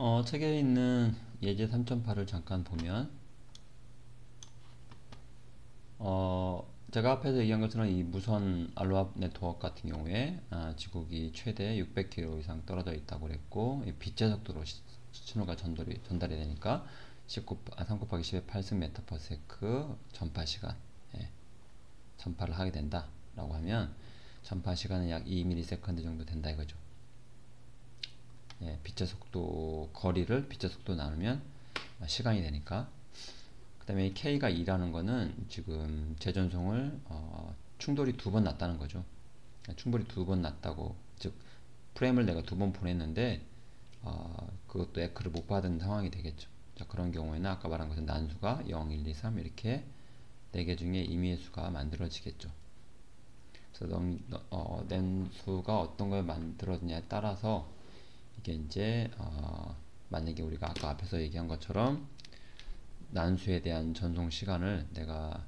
어, 책에 있는 예제 3.8을 잠깐 보면 어, 제가 앞에서 얘기한 것처럼 이 무선 알로하 네트워크 같은 경우에 아, 지국이 최대 600km 이상 떨어져 있다고 그랬고 빛의 속도로 시, 신호가 전달이, 전달이 되니까 19, 아, 3 곱하기 10의 8승 meter per sec 전파 시간 예, 전파를 하게 된다 라고 하면 전파 시간은 약 2ms 정도 된다 이거죠 예, 빛의 속도 거리를 빛의 속도 나누면 시간이 되니까. 그 다음에 k가 2라는 거는 지금 재전송을 어, 충돌이 두 번 났다는 거죠. 충돌이 두 번 났다고. 즉 프레임을 내가 두 번 보냈는데 어, 그것도 에크를 못 받은 상황이 되겠죠. 자 그런 경우에는 아까 말한 것은 난수가 0, 1, 2, 3 이렇게 4개 중에 임의의 수가 만들어지겠죠. 그래서 어, 낸 수가 어떤 걸 만들어지냐에 따라서 이게 이제 어, 만약에 우리가 아까 앞에서 얘기한 것처럼 난수에 대한 전송 시간을 내가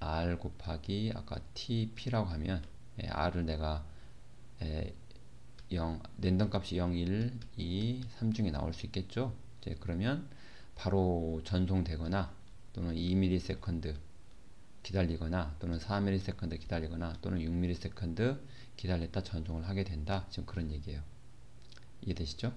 r 곱하기 아까 tp라고 하면 예, r을 내가 예, 0 랜덤 값이 0, 1, 2, 3 중에 나올 수 있겠죠. 이제 그러면 바로 전송되거나 또는 2ms 기다리거나 또는 4ms 기다리거나 또는 6ms 기다렸다 전송을 하게 된다. 지금 그런 얘기예요. 이해되시죠?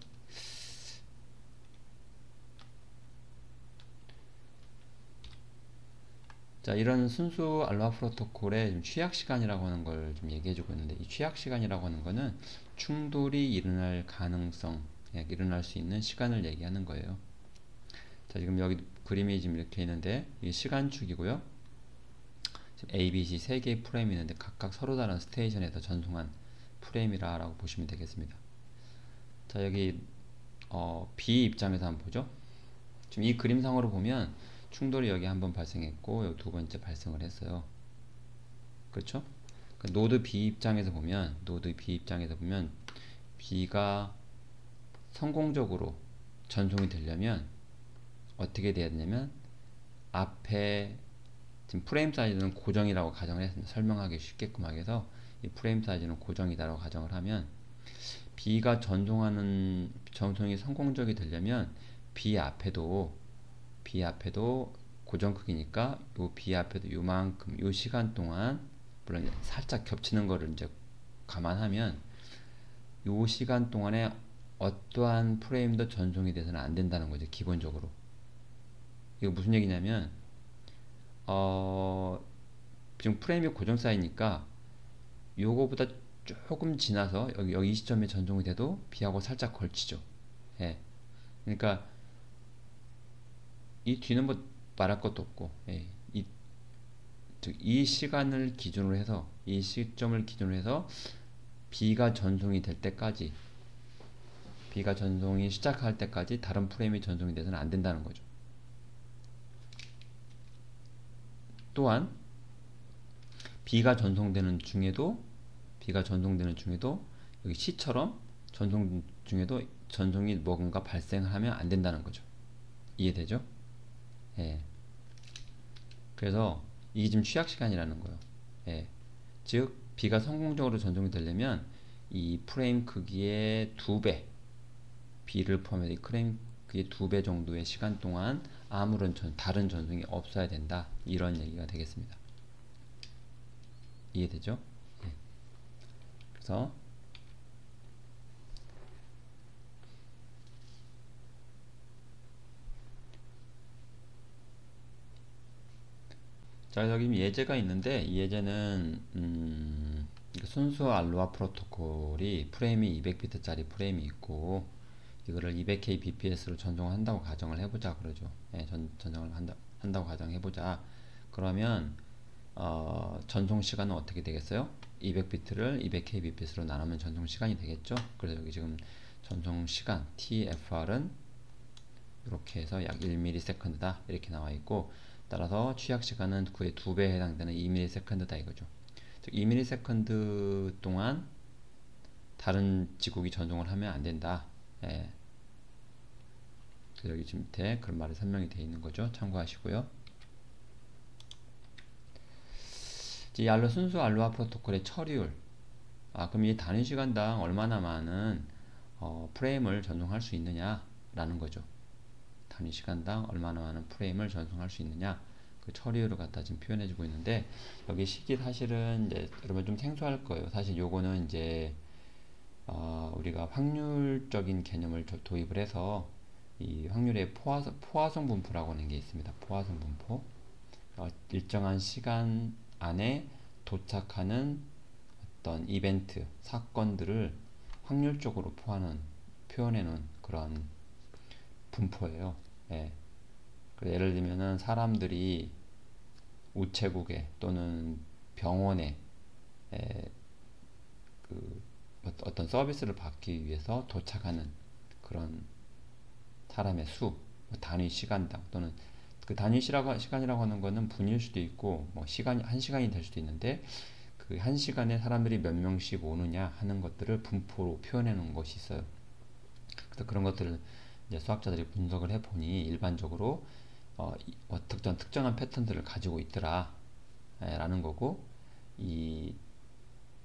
자, 이런 순수 알로하 프로토콜의 취약 시간이라고 하는 걸 좀 얘기해 주고 있는데 이 취약 시간이라고 하는 거는 충돌이 일어날 가능성, 예, 일어날 수 있는 시간을 얘기하는 거예요. 자, 지금 여기 그림이 지금 이렇게 있는데 이 시간축이고요. A, B, C 세 개의 프레임이 있는데 각각 서로 다른 스테이션에서 전송한 프레임이라고 보시면 되겠습니다. 자 여기 어, B 입장에서 한번 보죠. 지금 이 그림상으로 보면 충돌이 여기 한번 발생했고 여기 두 번째 발생을 했어요. 그렇죠? 그 노드 B 입장에서 보면 노드 B 입장에서 보면 B가 성공적으로 전송이 되려면 어떻게 돼야 되냐면 앞에 지금 프레임 사이즈는 고정이라고 가정을 했습니다. 설명하기 쉽게끔 하기 위해서 이 프레임 사이즈는 고정이다라고 가정을 하면 B가 전송하는 전송이 성공적이 되려면 B 앞에도 B 앞에도 고정 크기니까 요 B 앞에도 요만큼 요 시간 동안 물론 살짝 겹치는 거를 이제 감안하면 요 시간 동안에 어떠한 프레임도 전송이 돼서는 안 된다는 거죠 기본적으로. 이거 무슨 얘기냐면 어 지금 프레임이 고정 쌓이니까 요거보다 조금 지나서 여기, 여기 이 시점에 전송이 돼도 B하고 살짝 걸치죠. 예. 그러니까 이 뒤는 뭐 말할 것도 없고 예. 이, 이 시간을 기준으로 해서 이 시점을 기준으로 해서 B가 전송이 될 때까지 B가 전송이 시작할 때까지 다른 프레임이 전송이 돼서는 안 된다는 거죠. 또한 B가 전송되는 중에도 B가 전송되는 중에도 여기 C처럼 전송 중에도 전송이 뭔가 발생하면 안 된다는 거죠. 이해되죠? 예. 그래서 이게 지금 취약 시간이라는 거예요. 예. 즉 B가 성공적으로 전송이 되려면 이 프레임 크기의 두 배, B를 포함해서 이 프레임 크기의 두 배 정도의 시간 동안 아무런 전, 다른 전송이 없어야 된다. 이런 얘기가 되겠습니다. 이해되죠? 그래서 자 여기 예제가 있는데 이 예제는 음, 순수 알로하 프로토콜이 프레임이 200비트 짜리 프레임이 있고 이거를 200kbps로 전송한다고 가정을 해보자 그러죠. 예, 전, 전송을 한다, 한다고 가정해보자. 그러면 어, 전송 시간은 어떻게 되겠어요? 200비트를 200kbps로 나누면 전송 시간이 되겠죠. 그래서 여기 지금 전송 시간 TFR은 이렇게 해서 약 1ms다 이렇게 나와 있고 따라서 취약 시간은 그의 두 배에 해당되는 2ms다 이거죠. 즉 2ms 동안 다른 지국이 전송을 하면 안 된다. 예. 여기 지금 밑에 그런 말이 설명이 되어 있는 거죠. 참고하시고요. 이 알로 순수 알로하 프로토콜의 처리율 아 그럼 이 단위 시간당 얼마나 많은 어, 프레임을 전송할 수 있느냐 라는 거죠. 단위 시간당 얼마나 많은 프레임을 전송할 수 있느냐 그 처리율을 갖다 지금 표현해 주고 있는데 여기 식이 사실은 이제 여러분 좀 생소할 거예요. 사실 요거는 이제 어, 우리가 확률적인 개념을 도입을 해서 이 확률의 포화성, 포화성 분포라고 하는 게 있습니다. 포화성 분포. 어, 일정한 시간 안에 도착하는 어떤 이벤트, 사건들을 확률적으로 포하는, 표현해 놓은 그런 분포예요. 예. 예를 들면은 사람들이 우체국에 또는 병원에 에, 그 어떤 서비스를 받기 위해서 도착하는 그런 사람의 수, 뭐 단위 시간당 또는 그 단위 시간이라고 하는 거는 분일 수도 있고 뭐 시간이 한 시간이 될 수도 있는데 그 한 시간에 사람들이 몇 명씩 오느냐 하는 것들을 분포로 표현해 놓은 것이 있어요. 그래서 그런 것들을 이제 수학자들이 분석을 해 보니 일반적으로 어, 어떤 특정한 패턴들을 가지고 있더라 에, 라는 거고 이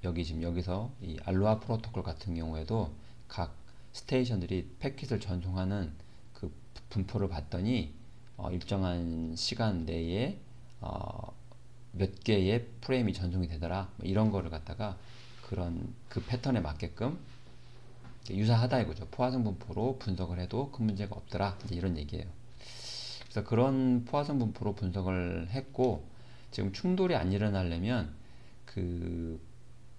여기 지금 여기서 이 알로하 프로토콜 같은 경우에도 각 스테이션들이 패킷을 전송하는 그 분포를 봤더니 어, 일정한 시간 내에 어, 몇 개의 프레임이 전송이 되더라 뭐 이런 거를 갖다가 그런 그 패턴에 맞게끔 유사하다 이거죠 포화성 분포로 분석을 해도 큰 문제가 없더라 이런 얘기예요 그래서 그런 포화성 분포로 분석을 했고 지금 충돌이 안 일어나려면 그,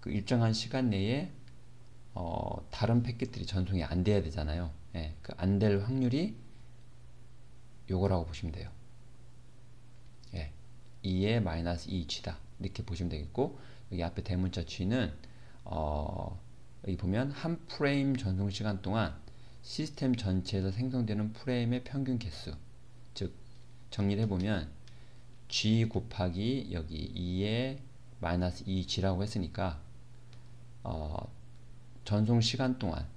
그 일정한 시간 내에 어, 다른 패킷들이 전송이 안 돼야 되잖아요. 예, 그 안 될 확률이 요거라고 보시면 돼요. 예, 2의 마이너스 2g다. 이렇게 보시면 되겠고 여기 앞에 대문자 g는 어, 여기 보면 한 프레임 전송 시간 동안 시스템 전체에서 생성되는 프레임의 평균 개수 즉 정리를 해보면 g 곱하기 여기 2의 마이너스 2g라고 했으니까 어, 전송 시간 동안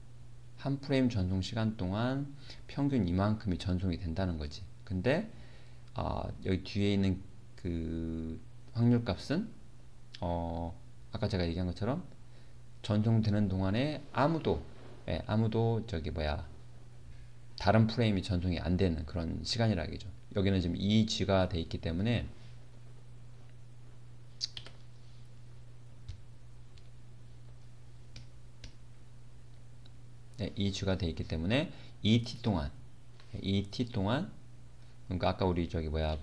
한 프레임 전송 시간 동안 평균 이만큼이 전송이 된다는 거지 근데 어, 여기 뒤에 있는 그 확률 값은 어, 아까 제가 얘기한 것처럼 전송되는 동안에 아무도 예, 아무도 저기 뭐야 다른 프레임이 전송이 안 되는 그런 시간이라기죠. 여기는 지금 2G가 돼 있기 때문에 네, 2G가 돼 있기 때문에 2T 동안 2T 동안 그러니까 아까 우리 저기 뭐야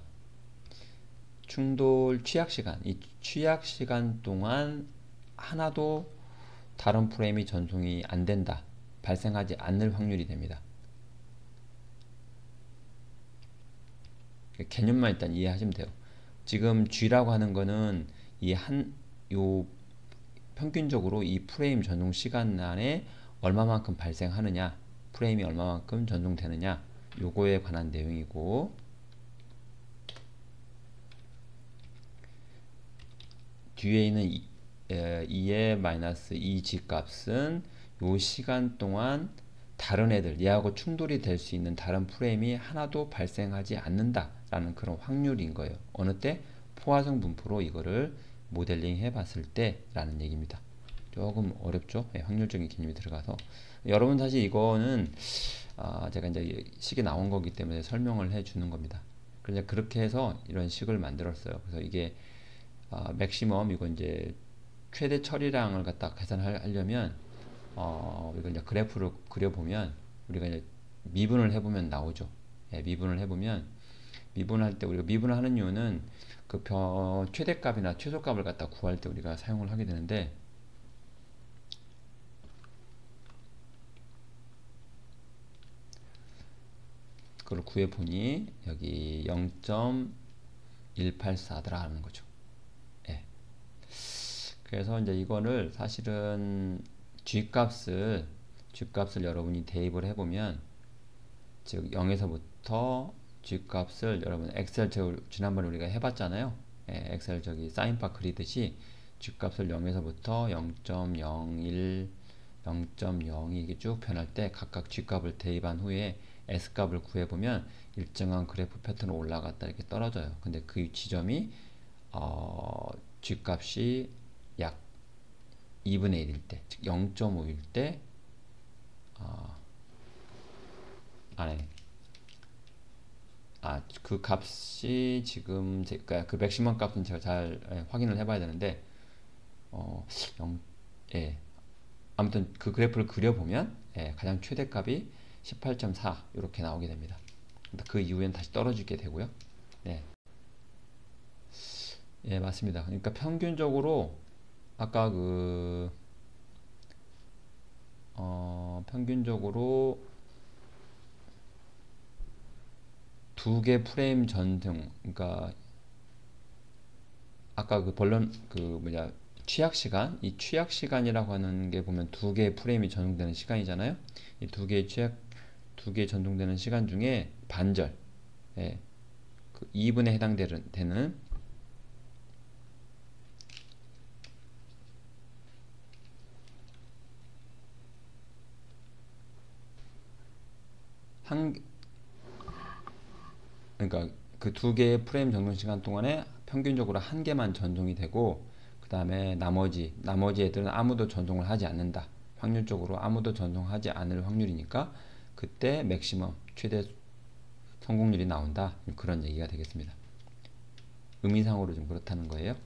충돌 취약 시간 이 취약 시간 동안 하나도 다른 프레임이 전송이 안 된다 발생하지 않을 확률이 됩니다. 개념만 일단 이해하시면 돼요. 지금 G라고 하는 거는 이 한 요 평균적으로 이 프레임 전송 시간 안에 얼마만큼 발생하느냐 프레임이 얼마만큼 전송되느냐 요거에 관한 내용이고. 뒤에 있는 2의 마이너스 2g 값은 요 시간 동안 다른 애들 얘하고 충돌이 될 수 있는 다른 프레임이 하나도 발생하지 않는다 라는 그런 확률인 거예요. 어느 때 포화성 분포로 이거를 모델링 해 봤을 때 라는 얘기입니다 조금 어렵죠? 네, 확률적인 개념이 들어가서. 여러분 사실 이거는 아, 제가 이제 식이 나온 거기 때문에 설명을 해 주는 겁니다. 그래서 그렇게 해서 이런 식을 만들었어요. 그래서 이게 아, 맥시멈 이거 이제 최대 처리량을 갖다 계산하려면 어, 이걸 이제 그래프를 그려보면 우리가 이제 미분을 해보면 나오죠. 예, 미분을 해보면 미분할 때 우리가 미분을 하는 이유는 그 최대값이나 최소값을 갖다 구할 때 우리가 사용을 하게 되는데 그걸 구해보니 여기 0.184더라 하는 거죠. 예. 그래서 이제 이거를 사실은 G값을 G값을 여러분이 대입을 해보면 즉 0에서부터 G값을 여러분 엑셀 지난번에 우리가 해봤잖아요. 예, 엑셀 저기 사인바 그리듯이 G값을 0에서부터 0.01 0.02 이게 쭉 변할 때 각각 G값을 대입한 후에 S값을 구해보면 일정한 그래프 패턴으로 올라갔다 이렇게 떨어져요. 근데 그 지점이 어, G값이 약 2분의 1일 때, 즉 0.5일 때, 어, 안에 아, 그 값이 지금 제가 그 맥시멈 값은 제가 잘 예, 확인을 해봐야 되는데 어, 0, 예. 아무튼 그 그래프를 그려보면 예, 가장 최대값이 18.4 이렇게 나오게 됩니다. 그 이후엔 다시 떨어지게 되고요. 예. 예, 맞습니다. 그러니까 평균적으로 아까 그 어, 평균적으로 두 개 프레임 전등 그러니까 아까 그 벌런 그 뭐냐 취약 시간 이 취약 시간이라고 하는 게 보면 두 개의 프레임이 전송되는 시간이잖아요. 이 두 개의 취약 두 개 전송되는 시간 중에 반절 예, 그 2분에 해당되는 한 그러니까 그 두 개의 프레임 전송 시간 동안에 평균적으로 한 개만 전송이 되고 그 다음에 나머지 나머지 애들은 아무도 전송을 하지 않는다. 확률적으로 아무도 전송하지 않을 확률이니까 그때 맥시멈 최대 성공률이 나온다. 그런 얘기가 되겠습니다. 의미상으로 좀 그렇다는 거예요